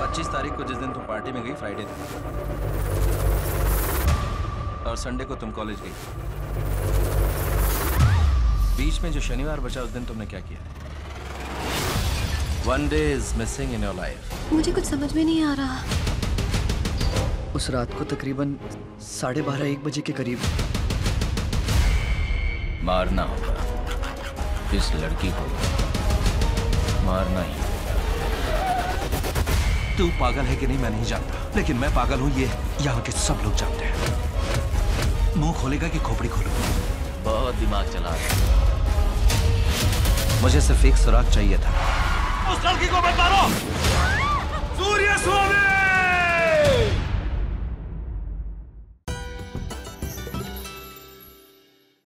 पच्चीस तारीख को जिस दिन तुम पार्टी में गई फ्राइडे थी और संडे को तुम कॉलेज गई। बीच में जो शनिवार बचा उस दिन तुमने क्या किया? One day is missing in your life मुझे कुछ समझ में नहीं आ रहा। उस रात को तकरीबन साढ़े बारह एक बजे के करीब। मारना होगा। इस लड़की को। मारना ही। तू पागल है कि नहीं मैं नहीं जानता। लेकिन मैं पागल हूँ ये यहाँ के सब लोग जानते हैं। मुँह खोलेगा कि खोपड़ी खोलूँगा बहुत दिमाग चला मुझे सिर्फ़ एक सुराग चाहिए था। उस लड़की को मत मारो!